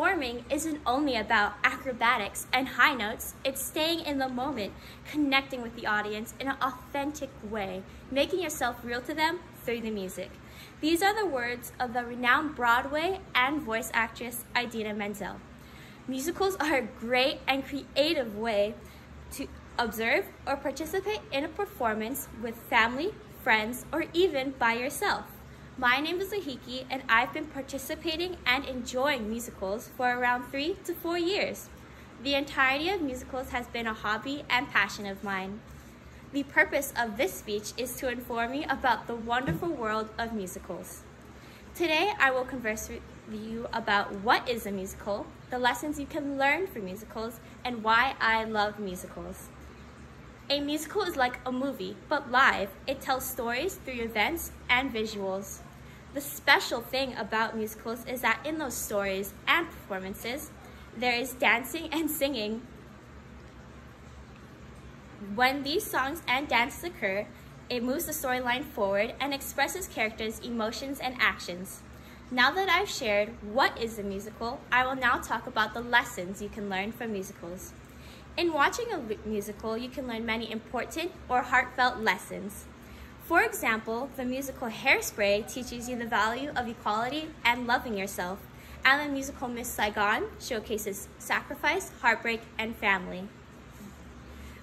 Performing isn't only about acrobatics and high notes, it's staying in the moment, connecting with the audience in an authentic way, making yourself real to them through the music. These are the words of the renowned Broadway and voice actress Idina Menzel. Musicals are a great and creative way to observe or participate in a performance with family, friends, or even by yourself. My name is Lahiki, and I've been participating and enjoying musicals for around three to four years. The entirety of musicals has been a hobby and passion of mine. The purpose of this speech is to inform you about the wonderful world of musicals. Today, I will converse with you about what is a musical, the lessons you can learn from musicals, and why I love musicals. A musical is like a movie, but live. It tells stories through events and visuals. The special thing about musicals is that in those stories and performances, there is dancing and singing. When these songs and dances occur, it moves the storyline forward and expresses characters' emotions and actions. Now that I've shared what is a musical, I will now talk about the lessons you can learn from musicals. In watching a musical, you can learn many important or heartfelt lessons. For example, the musical Hairspray teaches you the value of equality and loving yourself, and the musical Miss Saigon showcases sacrifice, heartbreak, and family.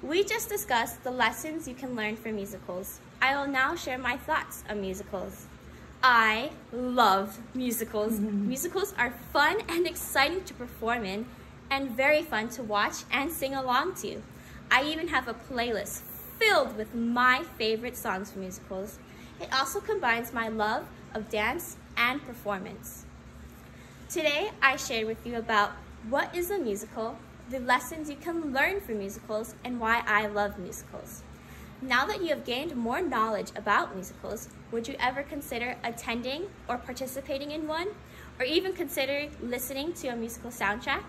We just discussed the lessons you can learn from musicals. I will now share my thoughts on musicals. I love musicals. musicals are fun and exciting to perform in and very fun to watch and sing along to. I even have a playlist filled with my favorite songs from musicals. It also combines my love of dance and performance. Today, I shared with you about what is a musical, the lessons you can learn from musicals, and why I love musicals. Now that you have gained more knowledge about musicals, would you ever consider attending or participating in one? Or even consider listening to a musical soundtrack?